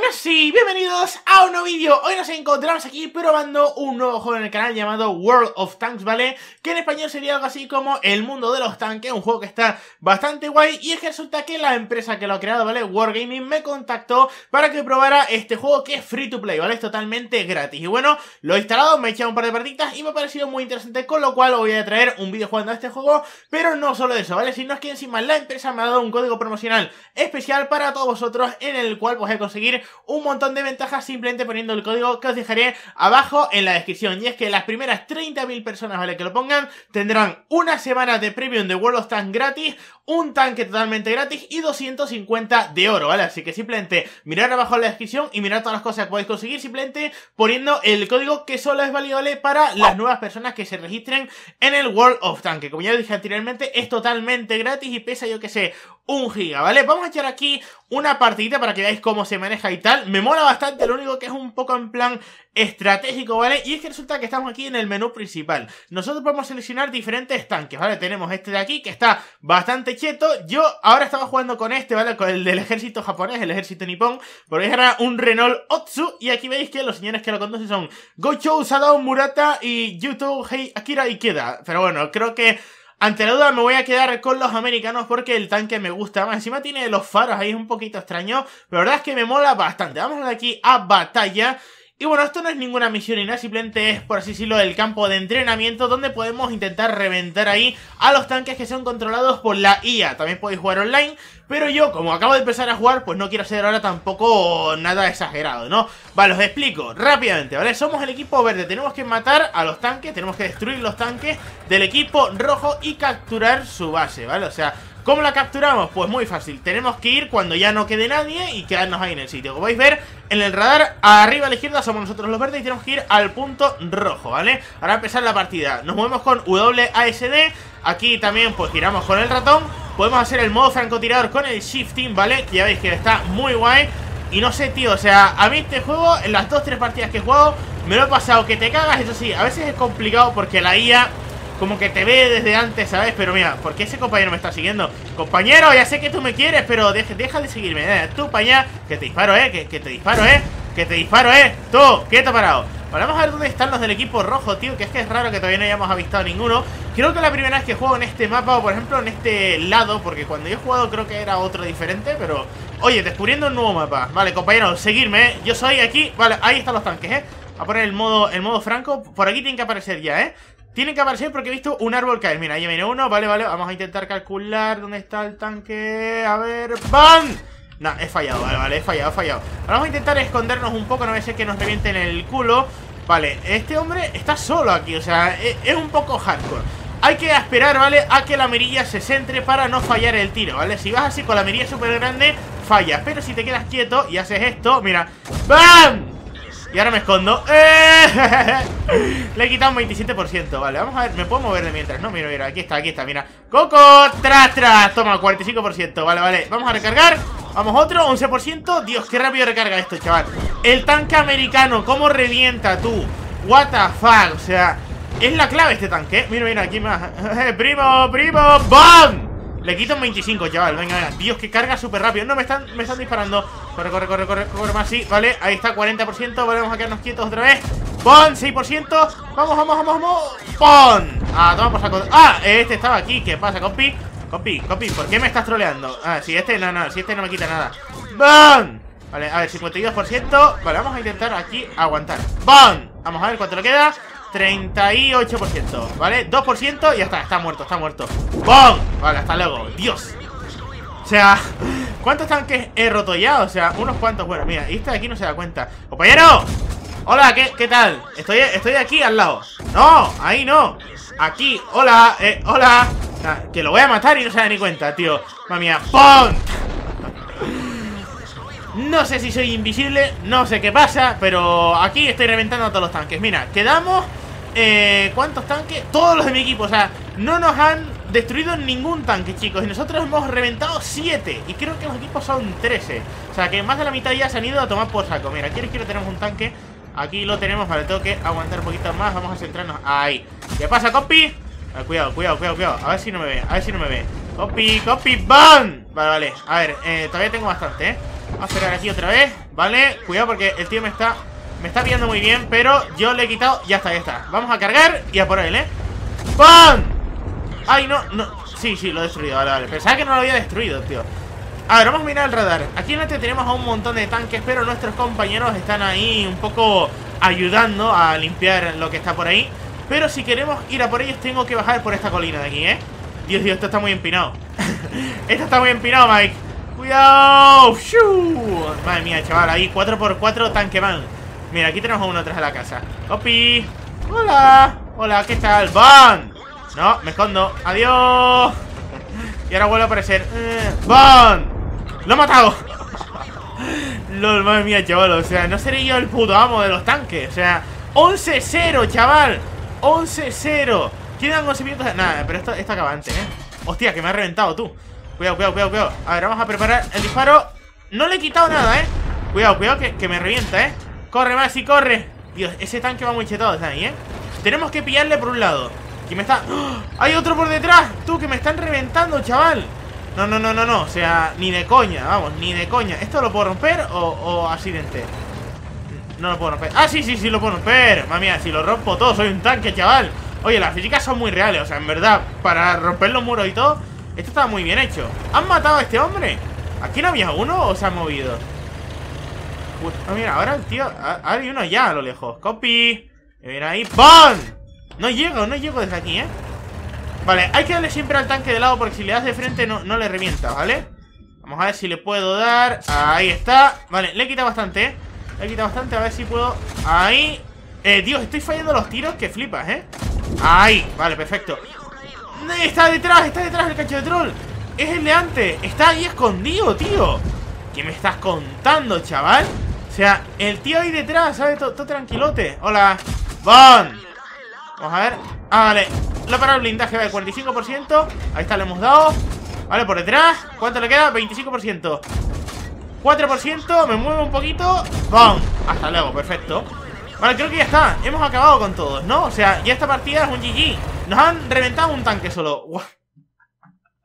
Messi, bienvenidos a un nuevo vídeo Hoy nos encontramos aquí probando un nuevo juego en el canal llamado World of Tanks, ¿vale? Que en español sería algo así como El Mundo de los Tanques, un juego que está bastante guay Y es que resulta que la empresa que lo ha creado, ¿vale? Wargaming me contactó para que probara este juego que es free to play, ¿vale? Es totalmente gratis Y bueno, lo he instalado, me he echado un par de partiditas y me ha parecido muy interesante Con lo cual voy a traer un vídeo jugando a este juego Pero no solo eso, ¿vale? Sino es que encima la empresa me ha dado un código promocional especial para todos vosotros en el cual pues, a conseguir un montón de ventajas simplemente poniendo el código que os dejaré abajo en la descripción. Y es que las primeras 30.000 personas, ¿vale? Que lo pongan, tendrán una semana de premium de World of Tanks gratis, un tanque totalmente gratis y 250 de oro, ¿vale? Así que simplemente mirar abajo en la descripción y mirar todas las cosas que podéis conseguir simplemente poniendo el código que solo es válido, ¿vale? Para las nuevas personas que se registren en el World of Tanks, como ya dije anteriormente es totalmente gratis y pesa, yo que sé, un giga, ¿vale? Vamos a echar aquí una partidita para que veáis cómo se maneja y tal. Me mola bastante, lo único que es un poco en plan estratégico, ¿vale? Y es que resulta que estamos aquí en el menú principal. Nosotros podemos seleccionar diferentes tanques, ¿vale? Tenemos este de aquí que está bastante cheto. Yo ahora estaba jugando con este, ¿vale? Con el del ejército japonés, el ejército nipón. Porque era un Renault Otsu. Y aquí veis que los señores que lo conducen son Gocho, Sadao, Murata y Yuto, Hei, Akira Ikeda. Pero bueno, creo que... Ante la duda me voy a quedar con los americanos porque el tanque me gusta más. Encima tiene los faros ahí, es un poquito extraño. Pero la verdad es que me mola bastante. Vamos de aquí a batalla. Y bueno, esto no es ninguna misión ni nada, simplemente es, por así decirlo, el campo de entrenamiento donde podemos intentar reventar ahí a los tanques que son controlados por la IA. También podéis jugar online, pero yo, como acabo de empezar a jugar, pues no quiero hacer ahora tampoco nada exagerado, ¿no? Vale, os explico rápidamente, ¿vale? Somos el equipo verde, tenemos que matar a los tanques, tenemos que destruir los tanques del equipo rojo y capturar su base, ¿vale? O sea, ¿Cómo la capturamos? Pues muy fácil, tenemos que ir cuando ya no quede nadie y quedarnos ahí en el sitio Como podéis ver, en el radar, arriba a la izquierda somos nosotros los verdes y tenemos que ir al punto rojo, ¿vale? Ahora empezar la partida, nos movemos con WASD, aquí también pues giramos con el ratón Podemos hacer el modo francotirador con el shifting, ¿vale? Que ya veis que está muy guay Y no sé, tío, o sea, a mí este juego, en las dos, tres partidas que he jugado Me lo he pasado que te cagas, eso sí, a veces es complicado porque la IA como que te ve desde antes, ¿sabes? Pero mira, ¿por qué ese compañero me está siguiendo? Compañero, ya sé que tú me quieres, pero deja, deja de seguirme eh. Tú, paña, que te disparo, ¿eh? Que, te disparo, ¿eh? Que te disparo, ¿eh? Tú, quieto parado vamos a ver dónde están los del equipo rojo, tío Que es que es raro que todavía no hayamos avistado ninguno Creo que la primera vez que juego en este mapa O por ejemplo en este lado Porque cuando yo he jugado creo que era otro diferente Pero, oye, descubriendo un nuevo mapa Vale, compañero, seguirme, ¿eh? Yo soy aquí Vale, ahí están los tanques, ¿eh? A poner el modo, el modo franco Por aquí tienen que aparecer ya, ¿eh? Tienen que aparecer porque he visto un árbol caer. Mira, ahí viene uno. Vale, vale. Vamos a intentar calcular dónde está el tanque. A ver. ¡Bam! No, he fallado. Vale, vale. He fallado, he fallado. vamos a intentar escondernos un poco. No voy a ser que nos revienten el culo. Vale, este hombre está solo aquí. O sea, e, es, un poco hardcore. Hay que esperar, ¿vale? A que la mirilla se centre para no fallar el tiro, ¿vale? Si vas así con la mirilla súper grande, fallas. Pero si te quedas quieto y haces esto, mira. ¡Bam! Y ahora me escondo. Le he quitado un 27% Vale, vamos a ver, me puedo mover de mientras No, mira, mira, aquí está, aquí está, mira ¡Coco! ¡Tras, tras! Toma, 45% Vale, vale, vamos a recargar Vamos otro, 11% Dios, qué rápido recarga esto, chaval El tanque americano, ¿cómo revienta tú? What the fuck, o sea Es la clave este tanque, ¿eh? Mira, mira, aquí más Primo, primo, ¡bam! Le quito un 25, chaval, venga, venga. Dios, que carga súper rápido. No, me están, me están disparando. Corre, corre, corre, corre, corre más, sí, vale. Ahí está, 40% Volvemos a quedarnos quietos otra vez. ¡Pon! 6% Vamos, vamos, vamos, vamos. ¡Pon! Ah, toma por saco. Ah, este estaba aquí. ¿Qué pasa, compi? Compi, compi, ¿por qué me estás troleando? Ah, si este, no, no, si este no me quita nada. ¡Bon! Vale, a ver, 52% Vale, vamos a intentar aquí aguantar. ¡Bon! Vamos a ver cuánto le queda 38%, ¿vale? 2% y ya está, está muerto, está muerto ¡Bum! Vale, hasta luego, Dios O sea, ¿cuántos tanques he roto ya? O sea, unos cuantos, bueno, mira, este de aquí no se da cuenta ¡Compañero! Hola, ¿qué, qué tal? Estoy, estoy aquí al lado No, ahí no Aquí, hola, eh, hola Que lo voy a matar y no se da ni cuenta, tío Mamma mía, ¡pum! No sé si soy invisible, no sé qué pasa Pero aquí estoy reventando a todos los tanques Mira, quedamos eh, ¿Cuántos tanques? Todos los de mi equipo, o sea, no nos han destruido ningún tanque, chicos Y nosotros hemos reventado 7 Y creo que los equipos son 13 O sea, que más de la mitad ya se han ido a tomar por saco Mira, aquí quiero tenemos un tanque Aquí lo tenemos, vale, tengo que aguantar un poquito más Vamos a centrarnos ahí ¿Qué pasa, compi? cuidado, cuidado, cuidado, cuidado A ver si no me ve, a ver si no me ve Copy, copy, ¡bam! Vale, vale, a ver, eh, todavía tengo bastante, ¿eh? Vamos a esperar aquí otra vez, ¿vale? Cuidado porque el tío me está Me está viendo muy bien, pero yo le he quitado Ya está, ya está Vamos a cargar y a por él, ¿eh? ¡Pam! Ay, no, no Sí, sí, lo he destruido, vale, vale Pensaba que no lo había destruido, tío a ver, vamos a mirar el radar Aquí en este tenemos a un montón de tanques Pero nuestros compañeros están ahí un poco Ayudando a limpiar lo que está por ahí Pero si queremos ir a por ellos Tengo que bajar por esta colina de aquí, ¿eh? Dios, Dios, esto está muy empinado Esto está muy empinado, Mike ¡Cuidado! ¡Shoo! Madre mía, chaval, ahí 4x4 tanque man Mira, aquí tenemos a uno atrás de la casa ¡Copi! ¡Hola! Hola, ¿qué tal? ¡Van! No, me escondo ¡Adiós! Y ahora vuelve a aparecer eh, ¡Van! ¡Lo he matado! LOL, madre mía, chaval O sea, no seré yo el puto amo de los tanques O sea, 11-0, chaval 11-0 Quedan conocimientos Nada, pero esto, acaba antes, ¿eh? Hostia, que me ha reventado tú Cuidado, cuidado, cuidado, cuidado A ver, vamos a preparar el disparo No le he quitado nada, ¿eh? Cuidado, cuidado, que, me revienta, ¿eh? Corre, y corre Dios, ese tanque va muy chetado desde ahí, ¿eh? Tenemos que pillarle por un lado Aquí me está... ¡Oh! ¡Hay otro por detrás! Tú, que me están reventando, chaval No, no, no, no, no O sea, ni de coña, vamos, ni de coña ¿Esto lo puedo romper o, accidente? No lo puedo romper Ah, sí, sí, sí, lo puedo romper Mami si lo rompo todo, soy un tanque, chaval Oye, las físicas son muy reales O sea, en verdad, para romper los muros y todo esto está muy bien hecho ¿Han matado a este hombre? ¿Aquí no había uno o se ha movido? Ah, mira, ahora el tío Hay uno ya a lo lejos. Copy. Mira ahí. ¡Bam! No llego, no llego desde aquí, ¿eh? Vale, hay que darle siempre al tanque de lado Porque si le das de frente no, no le revienta, ¿vale? Vamos a ver si le puedo dar. Ahí está. Vale, le he quitado bastante, ¿eh? Le he quitado bastante, a ver si puedo. Ahí. Eh, Dios, estoy fallando los tiros que flipas, ¿eh? Ahí, vale, perfecto. Está detrás, está detrás del cacho de troll. Es el de antes, está ahí escondido, tío. ¿Qué me estás contando, chaval? O sea, el tío ahí detrás, ¿sabes? Todo, tranquilote. Hola. ¡Bon! Vamos a ver. Ah, vale. La parado el blindaje, vale, 45% Ahí está, le hemos dado. Vale, por detrás. ¿Cuánto le queda? 25% 4%, me muevo un poquito. ¡Bom! Hasta luego, perfecto. Vale, creo que ya está. Hemos acabado con todos, ¿no? O sea, ya esta partida es un GG Nos han reventado un tanque solo.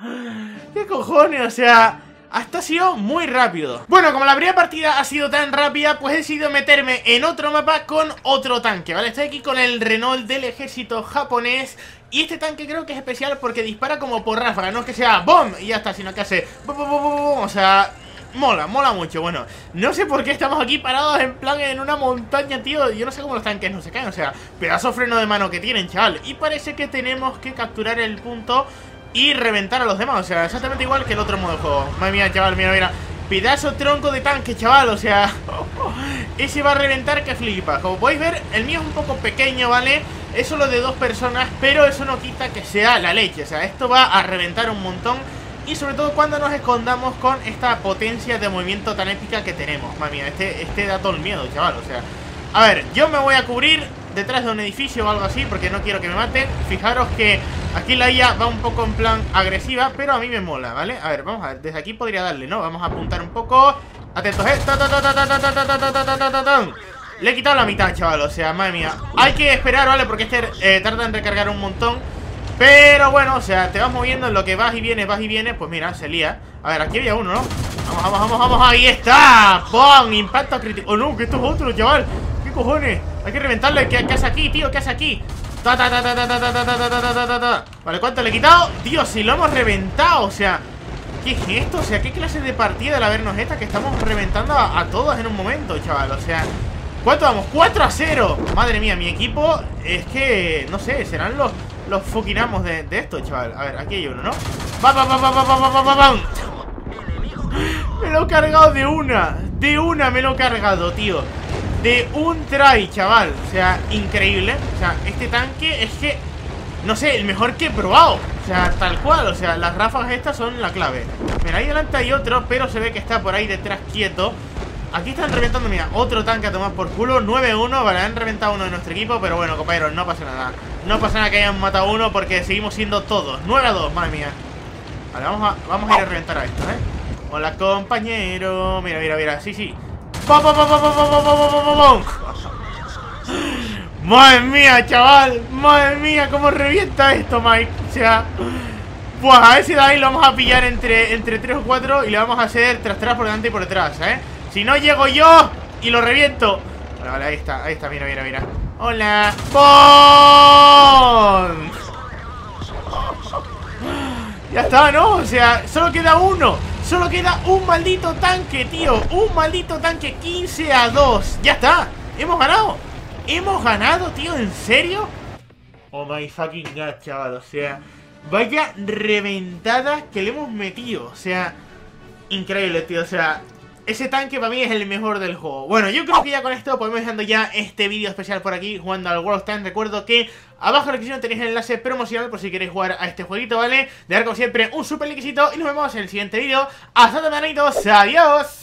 ¿Qué cojones? O sea... Hasta ha sido muy rápido. Bueno, como la primera partida ha sido tan rápida Pues he decidido meterme en otro mapa con otro tanque, ¿vale? Estoy aquí con el Renault del ejército japonés. Y este tanque creo que es especial porque dispara como por ráfaga No es que sea BOM y ya está, sino que hace O sea, Mola, mola mucho, bueno No sé por qué estamos aquí parados en plan en una montaña, tío. Yo no sé cómo los tanques no se caen, o sea Pedazo freno de mano que tienen, chaval. Y parece que tenemos que capturar el punto Y reventar a los demás, o sea Exactamente igual que el otro modo de juego. Madre mía, chaval, mira, mira. Pedazo tronco de tanque, chaval, o sea Ese va a reventar que flipa. Como podéis ver, el mío es un poco pequeño, ¿vale? Es solo de dos personas, pero eso no quita que sea la leche O sea, esto va a reventar un montón. Y sobre todo cuando nos escondamos con esta potencia de movimiento tan épica que tenemos. Madre mía, este, este da todo el miedo, chaval, o sea... A ver, yo me voy a cubrir detrás de un edificio o algo así porque no quiero que me maten. Fijaros que aquí la IA va un poco en plan agresiva, pero a mí me mola, ¿vale? A ver, vamos a ver, desde aquí podría darle, ¿no? Vamos a apuntar un poco. Atentos, ¿eh? Le he quitado la mitad, chaval, o sea, madre mía. Hay que esperar, ¿vale? Porque este tarda en recargar un montón. Pero bueno, o sea, te vas moviendo en lo que vas y vienes, vas y vienes Pues mira, se lía A ver, aquí había uno, ¿no? Vamos, vamos, vamos, vamos, ahí está ¡Pum! Impacto crítico Oh no, que esto es otro, chaval ¿Qué cojones? Hay que reventarle ¿Qué, hace aquí, tío? ¿Qué hace aquí? Vale, ¿cuánto le he quitado? Dios, si lo hemos reventado O sea, ¿qué es esto? O sea, ¿qué clase de partida la vernos esta? Que estamos reventando a, a todos en un momento, chaval O sea, ¿cuánto vamos? ¡4 a 0! Madre mía, mi equipo es que, no sé, serán los los fuquinamos de, de, esto, chaval. A ver, aquí hay uno, ¿no? ¡Bam, bam, bam, bam, bam, bam, bam, Me lo he cargado de una. De una me lo he cargado, tío. De un try, chaval. O sea, increíble. O sea, este tanque es que... No sé, el mejor que he probado. O sea, tal cual. O sea, las ráfagas estas son la clave. Mira, ahí delante hay otro, pero se ve que está por ahí detrás quieto. Aquí están reventando, mira, otro tanque a tomar por culo 9-1, vale, han reventado uno de nuestro equipo Pero bueno, compañeros, no pasa nada No pasa nada que hayan matado uno porque seguimos siendo todos 9-2, madre mía Vale, vamos a, vamos a ir a reventar a esto, ¿eh? Hola, compañero Mira, mira, mira, sí, sí Madre mía, chaval Madre mía, cómo revienta esto, Mike O sea Pues a ver si ahí lo vamos a pillar entre, entre 3 o 4 y le vamos a hacer tras tras por delante y por detrás, ¿eh? Si no llego yo y lo reviento. Vale, vale, ahí está, ahí está, mira, mira, mira. Hola. ¡Pum! Ya está, ¿no? O sea, solo queda uno. Solo queda un maldito tanque, tío. Un maldito tanque 15 a 2. Ya está. Hemos ganado. Hemos ganado, tío. ¿En serio? Oh my fucking god, chaval. O sea, vaya reventada que le hemos metido. O sea, increíble, tío. O sea, ese tanque para mí es el mejor del juego. Bueno, yo creo que ya con esto podemos dejando ya este vídeo especial por aquí Jugando al World of Tanks. Recuerdo que abajo en la descripción tenéis el enlace promocional Por si queréis jugar a este jueguito, ¿vale? De dar como siempre un super likecito Y nos vemos en el siguiente vídeo. Hasta manitos, adiós